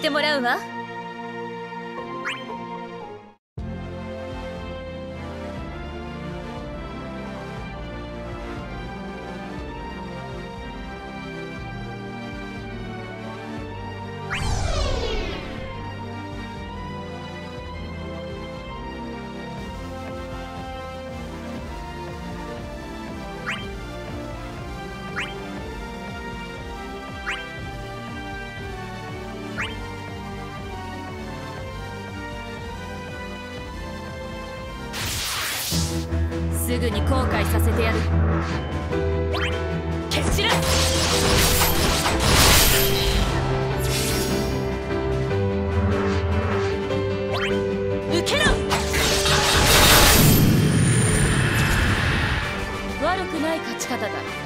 してもらうわ。すぐに後悔させてやる。決死ら受けろ！悪くない勝ち方だ。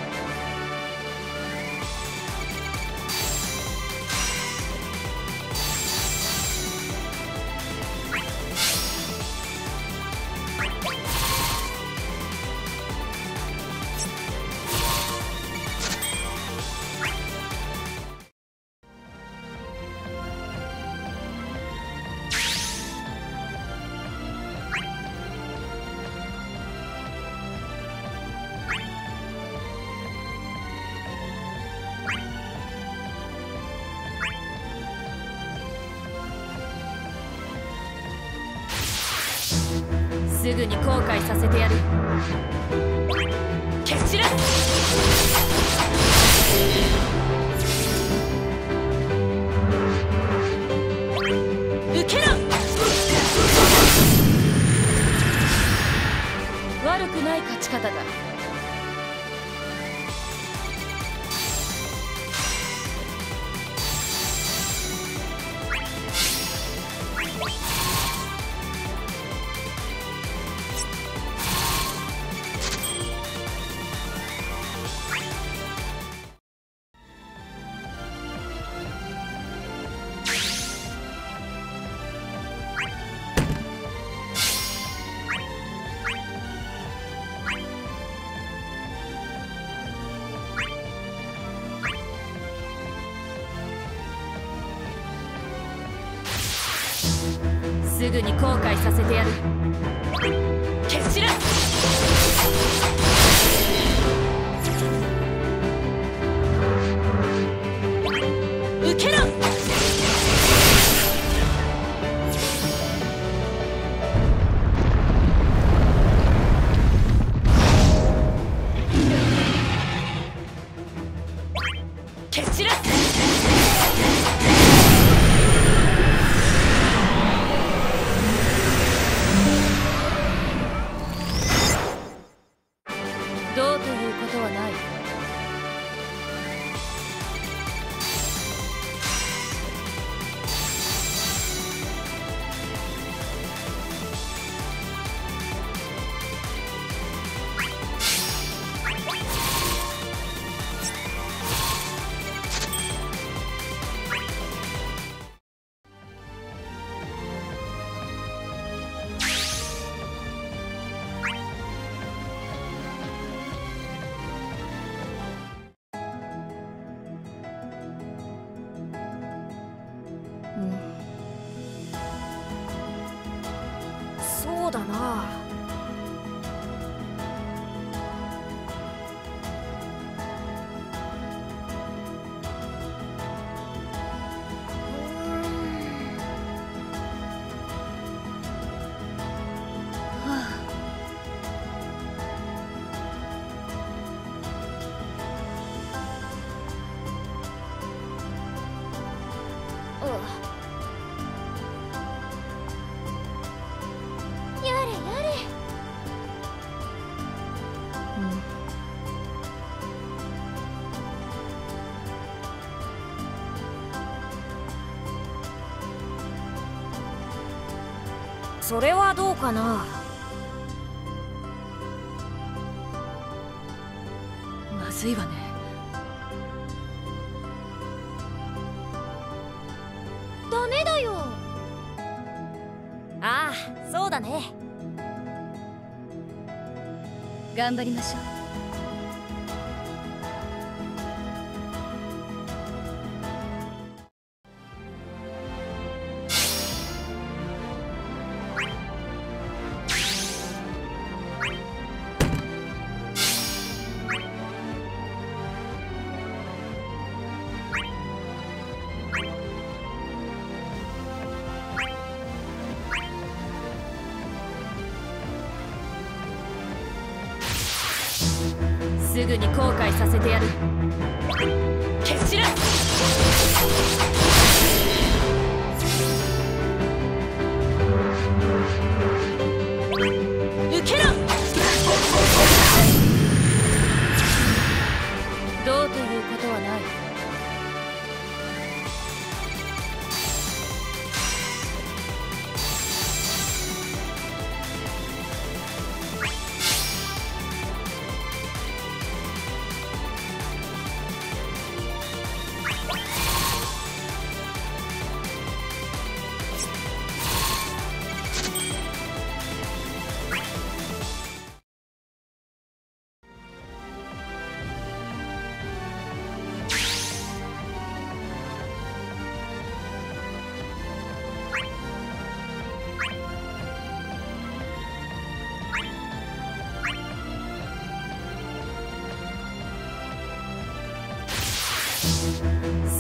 すぐに後悔させてやる。蹴散らそれはどうかな？まずいわね。ダメだよ。ああそうだね。頑張りましょう。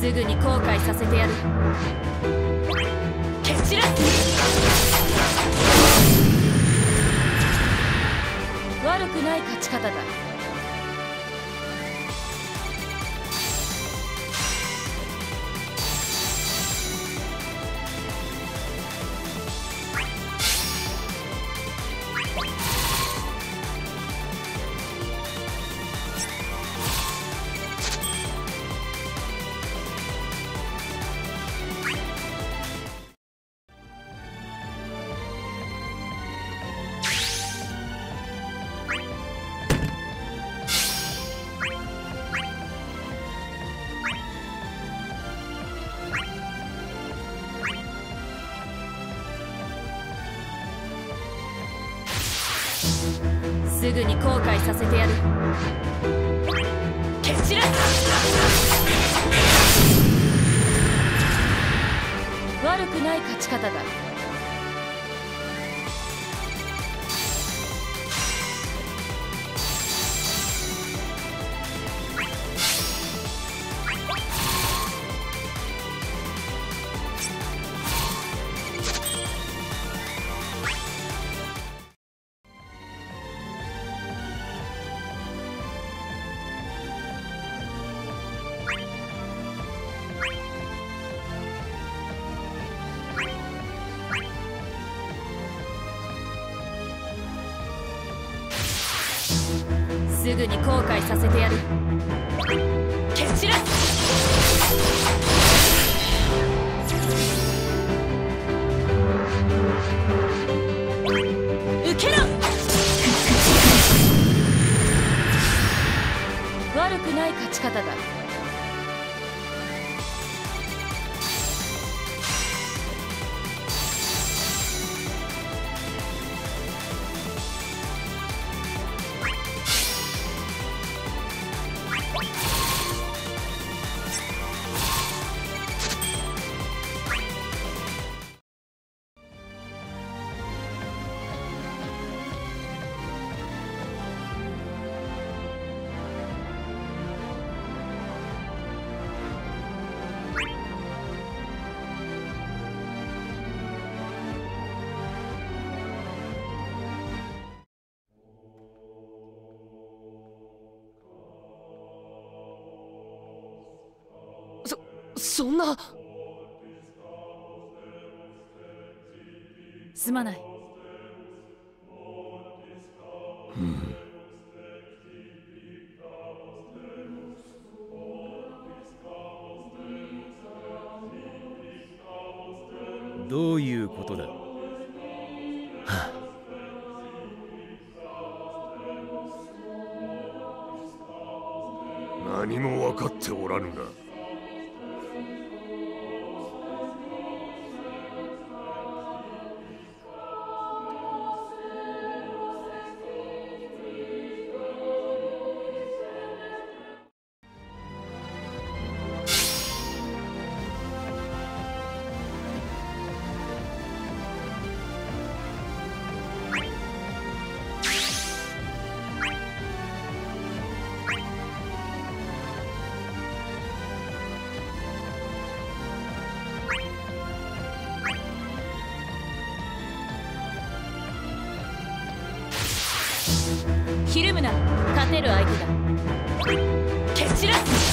すぐに後悔させてやる。蹴散らす。悪くない勝ち方だ。すぐに後悔させてやる。蹴散ら受けろ。悪くない勝ち方だ。すまない。ひるむな勝てる相手だ。蹴散らす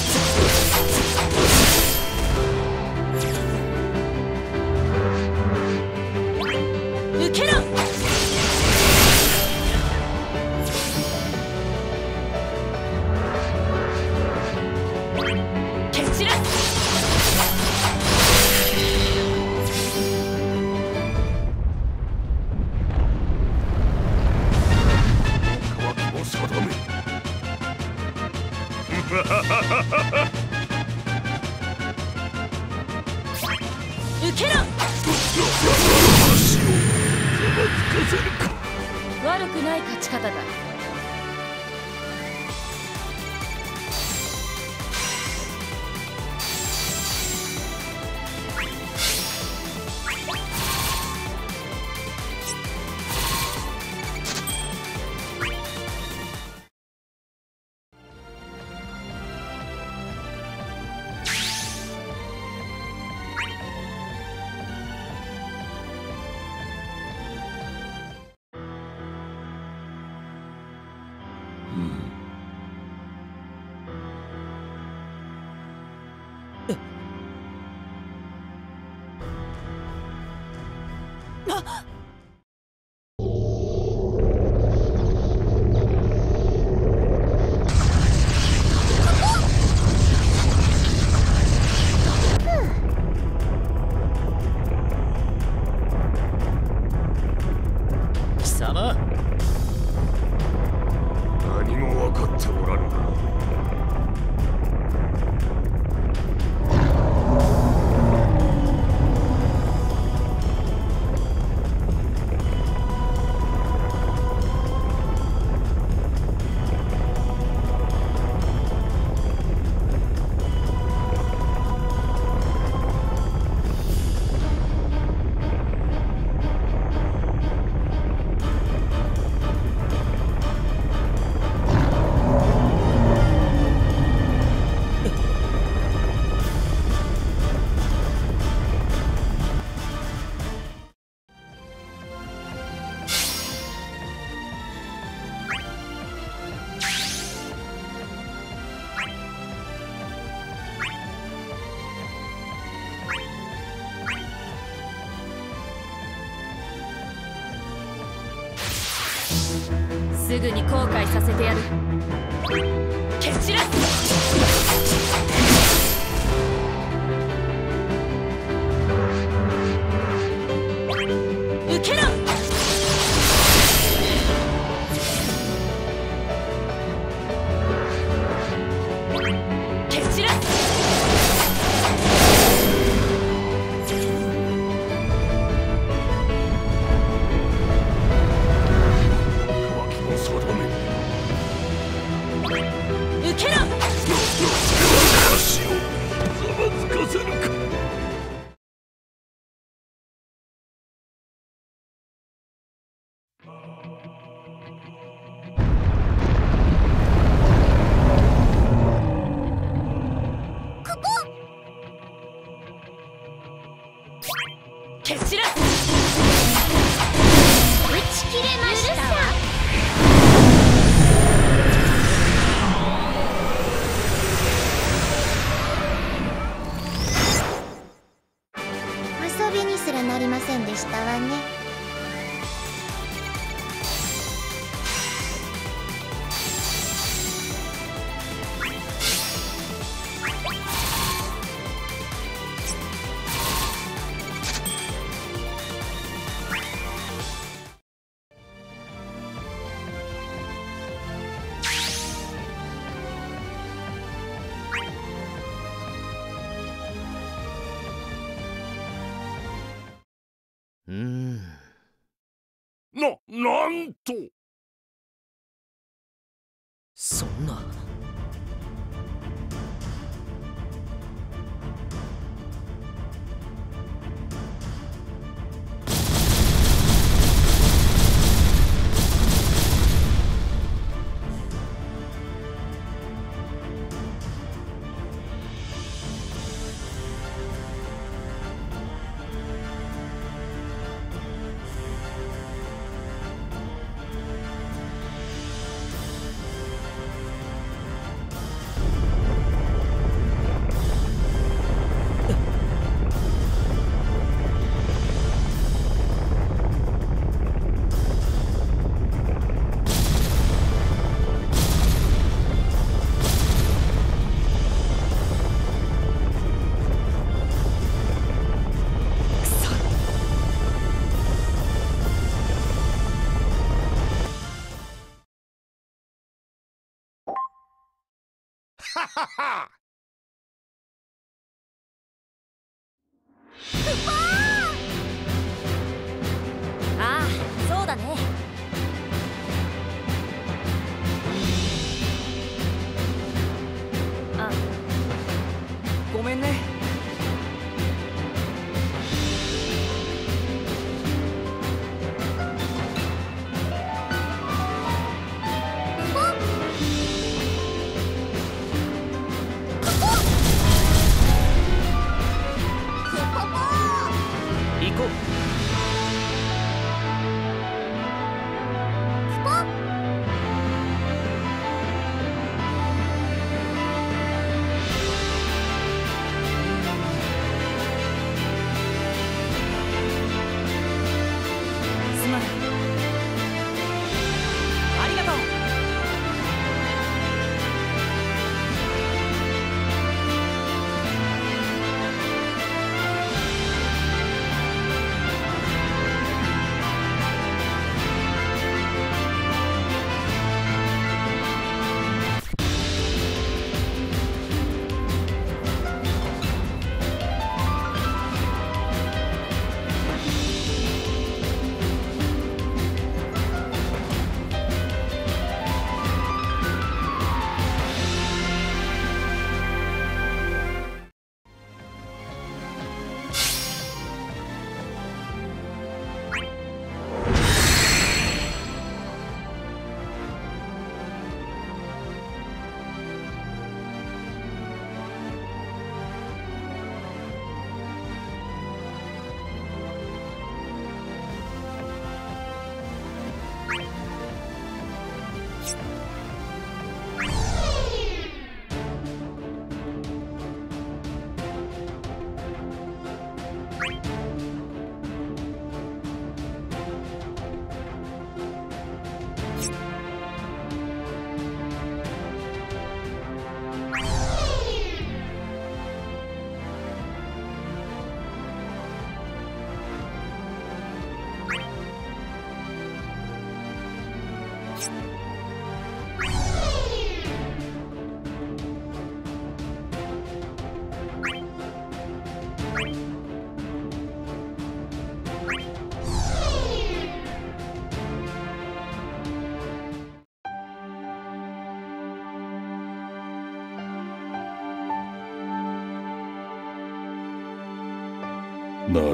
ぐに後悔させてやる。Oh. なんとはは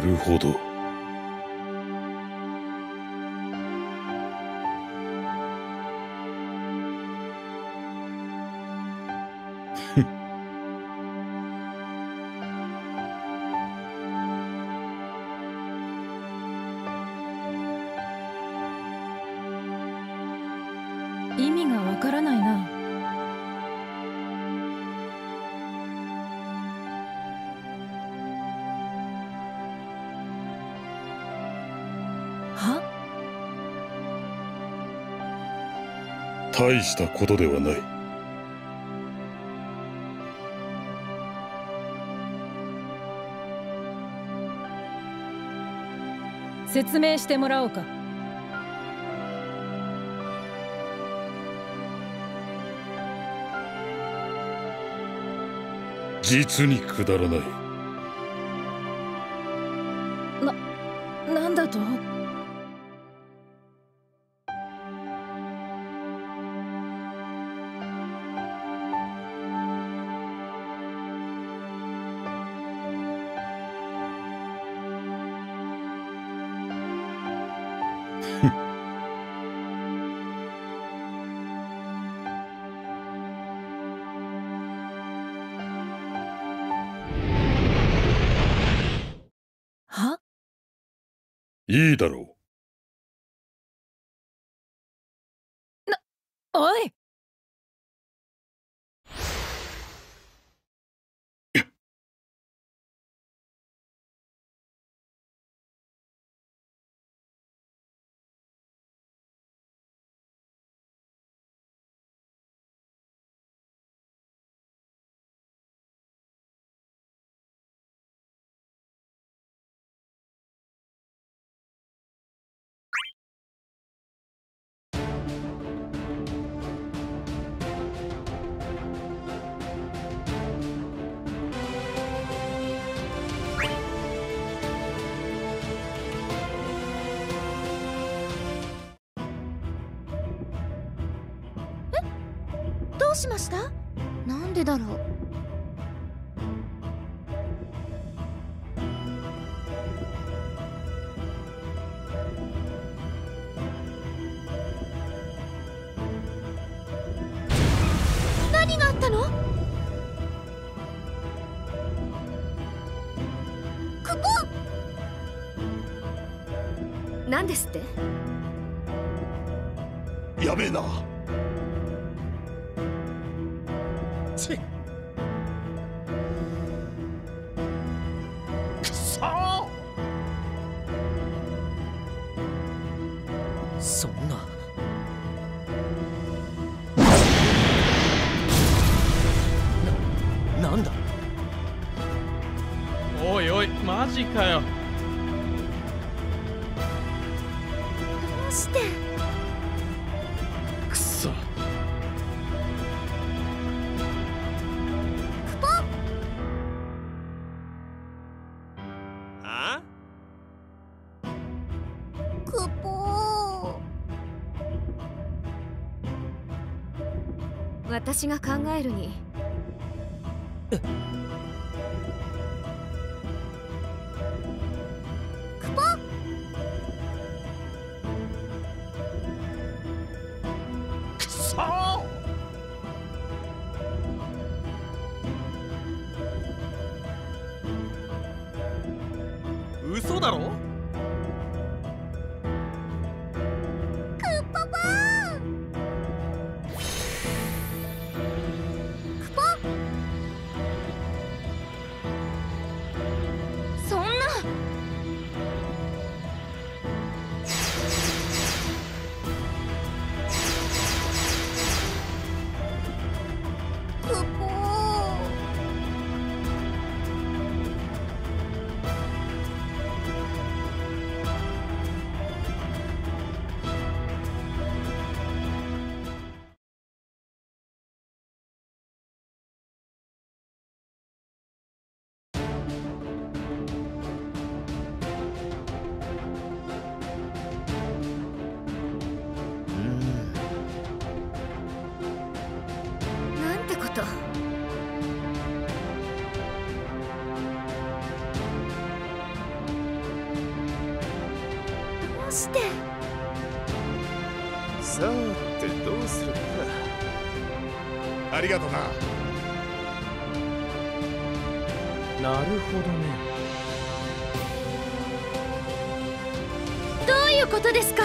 るほど。大したことではない。説明してもらおうか。実にくだらないしました？なんでだろう？何があったの？クポ何ですって？うやべえな私が考えるにりがとな。なるほどね。どういうことですか？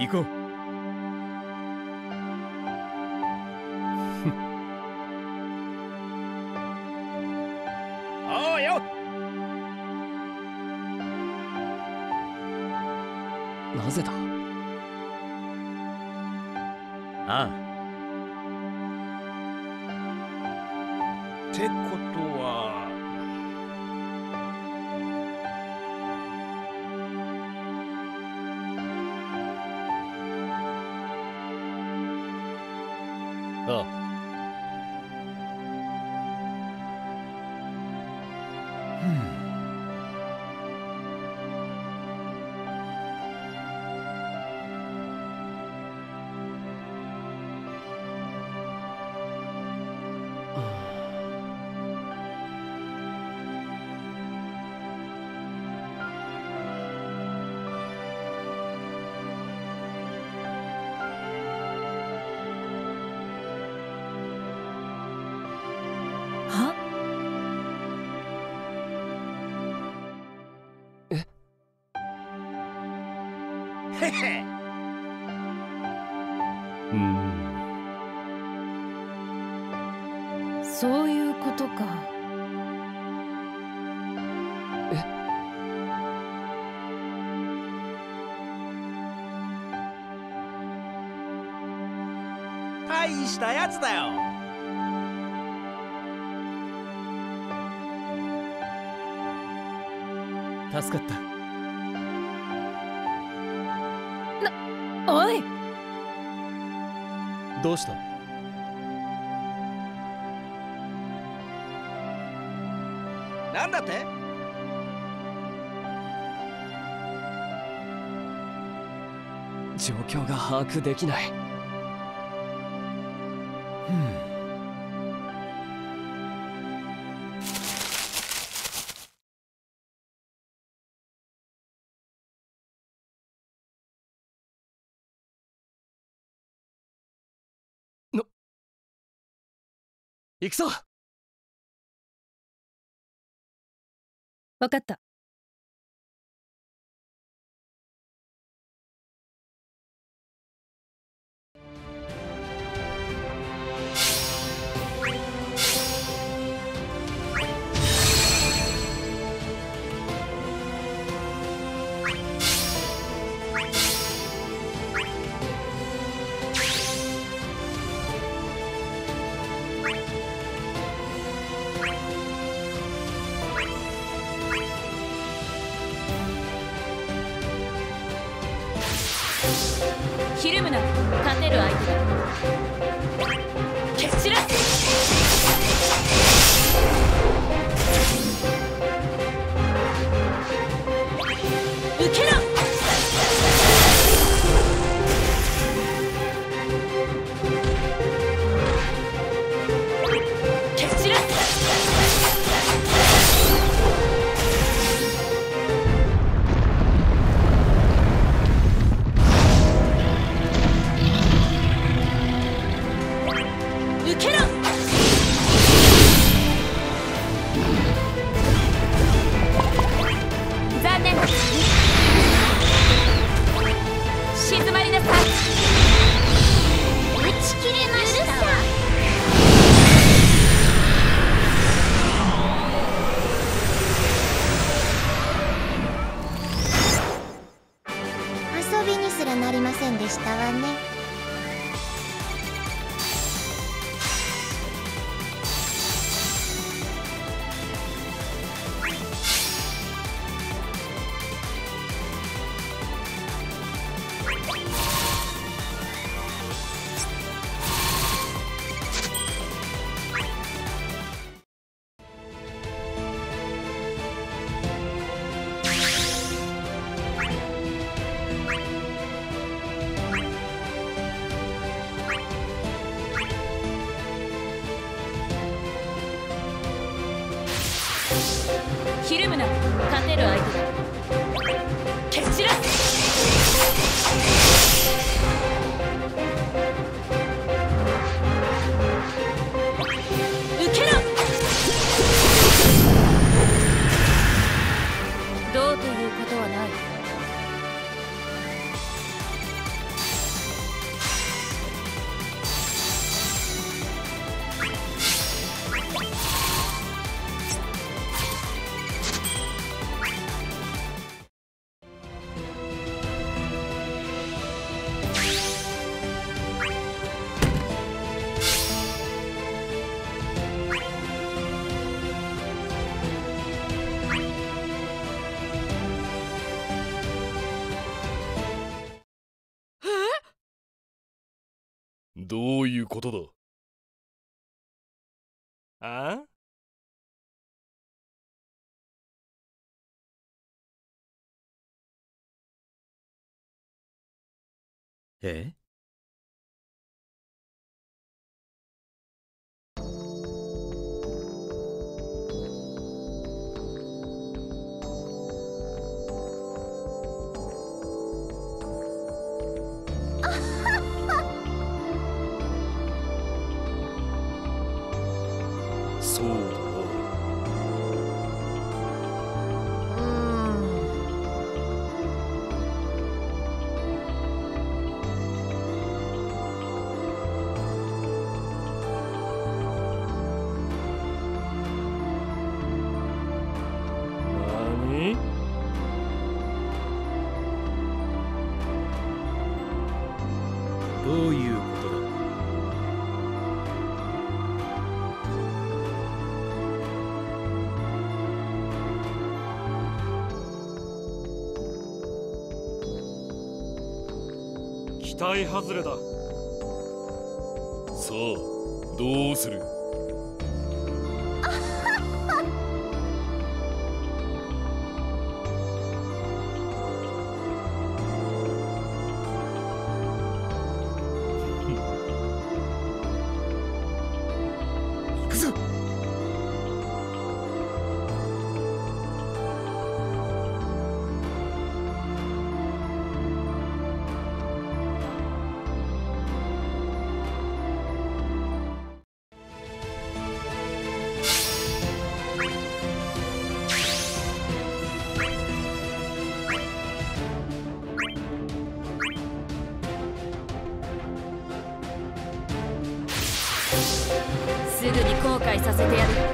行こう。なぜだ？ああ。したやつだよ。助かった。なおい。どうした？なんだって？状況が把握できない。行くぞ。分かった。どういうことだ？あ？え？大外れだ。紹介させてやる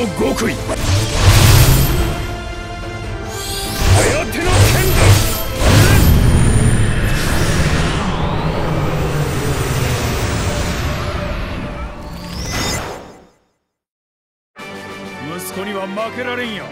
の極意。息子には負けられんよ。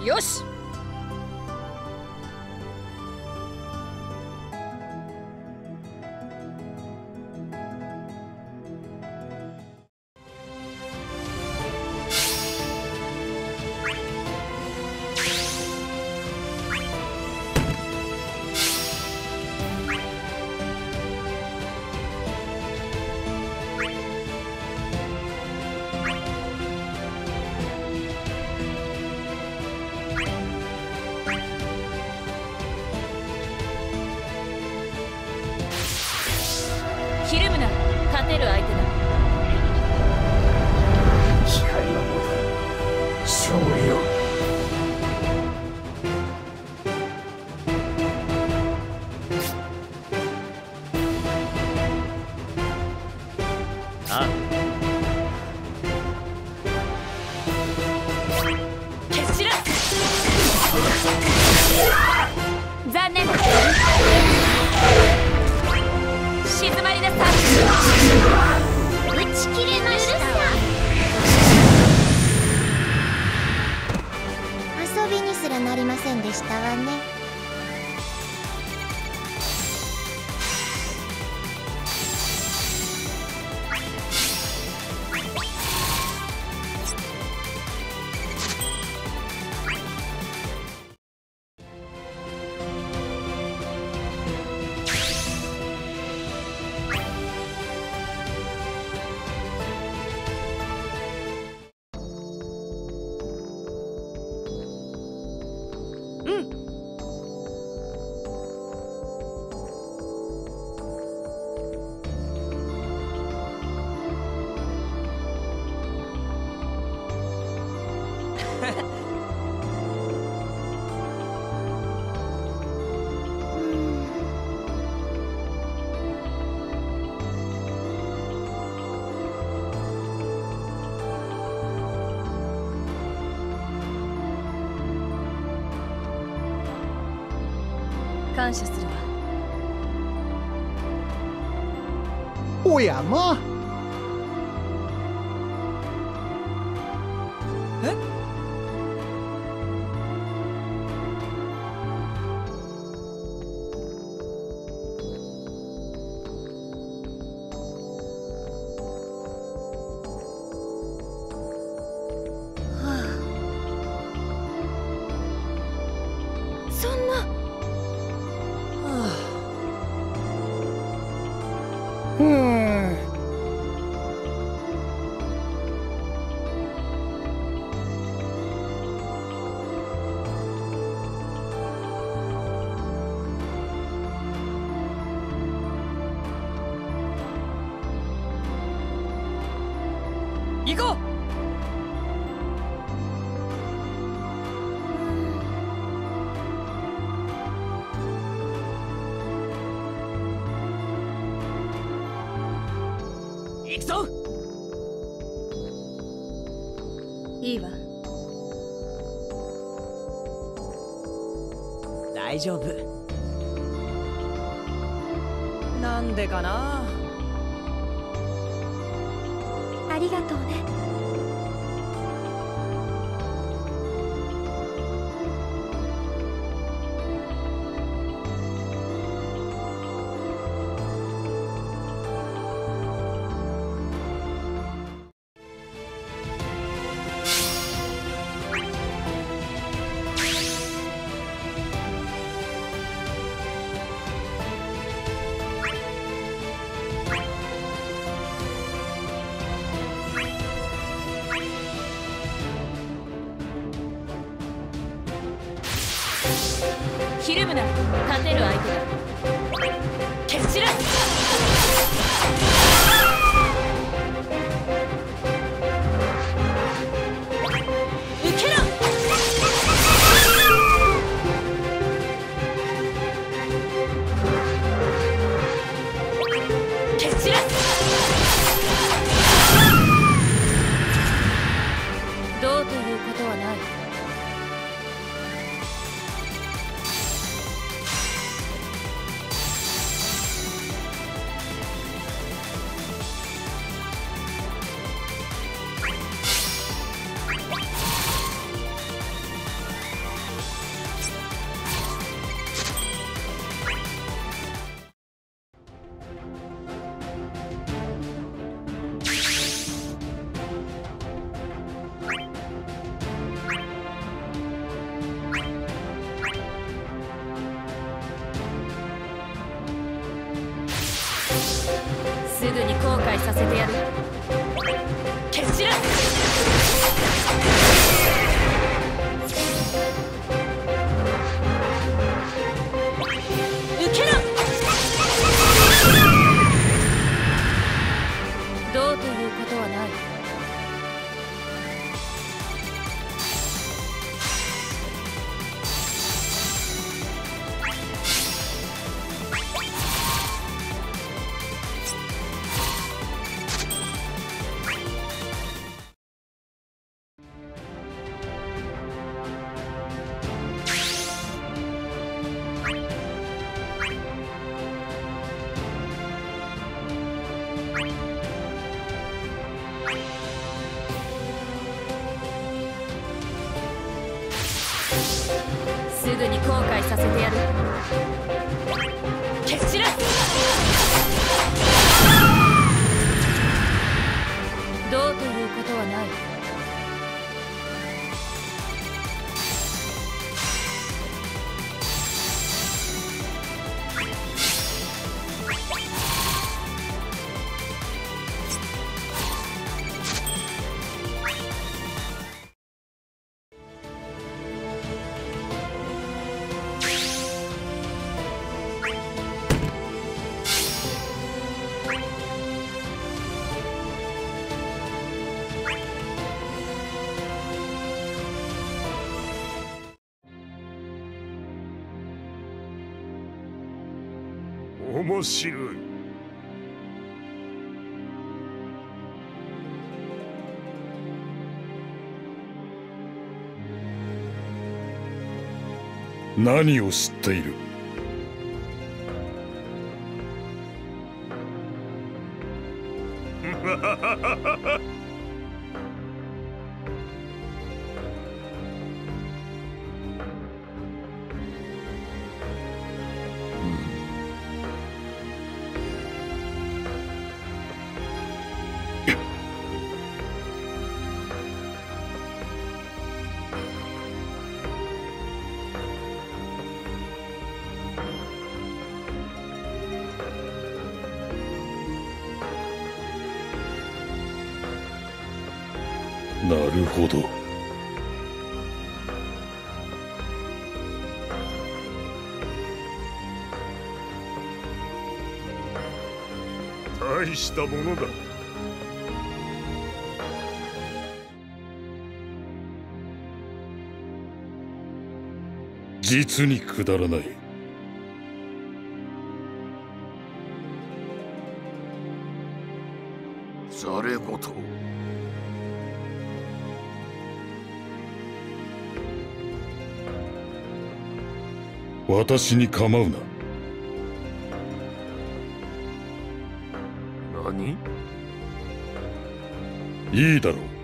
うん。よし。感謝するわ。おやまあ。大丈夫。ひるむな勝てる相手だ。を知る。何を知っている？るほど大したものだ。実にくだらない。私に構うな。何？いいだろう。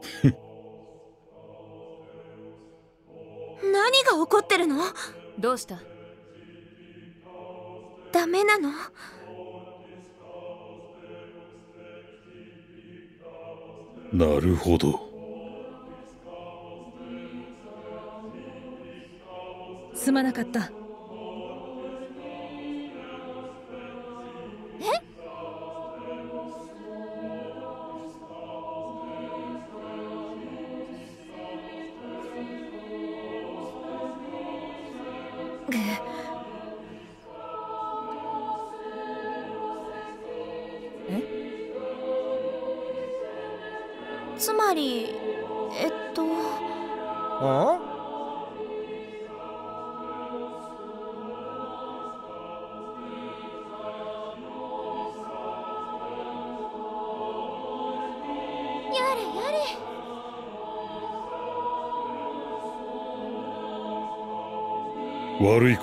何が起こってるの？どうした？ダメなの？なるほど。すまなかった。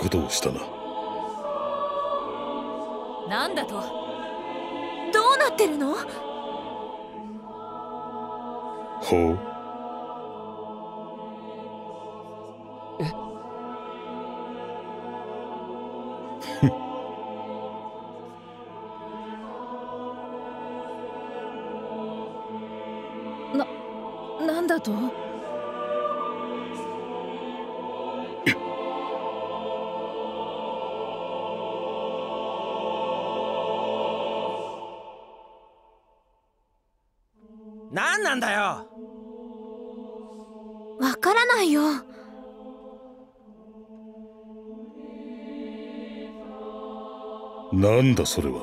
ことをしたな。なんだと？どうなってるの？ほう。なんだそれは？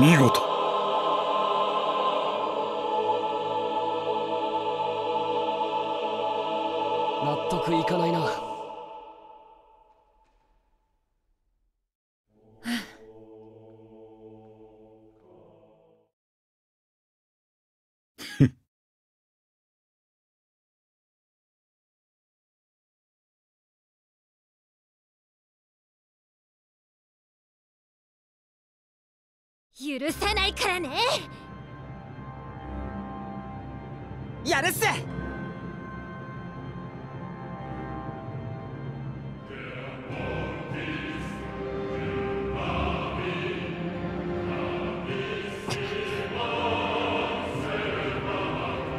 見事。納得いかないな。許さないからね。やるっす。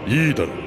いいだろう